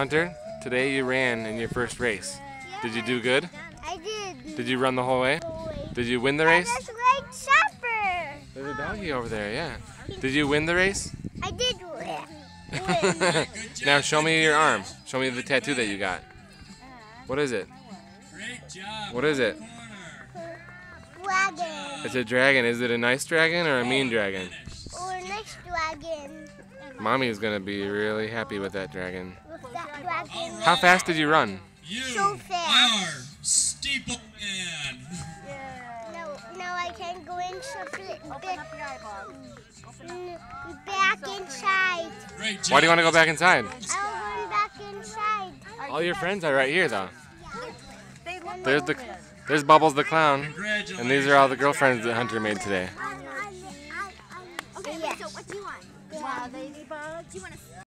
Hunter, today you ran in your first race. Did you do good? I did. Did you run the whole way? Did you win the race? That's great supper. There's a doggy over there, yeah. Did you win the race? I did win. now show me your arm. Show me the tattoo that you got. What is it? What is it? Dragon. It's a dragon. Is it a nice dragon or a mean dragon? Or dragon. Mommy is gonna be really happy with that dragon. With that dragon. How fast did you run? You So fast. are steeple man. No, no, I can't go in Open up your eyeballs. Open up. back inside. Great. Why do you want to go back inside? I'll run back inside. All your friends are right here though. There's the there's Bubbles the clown. And these are all the girlfriends that Hunter made today. So what do you want? Want ladybug? Do you want a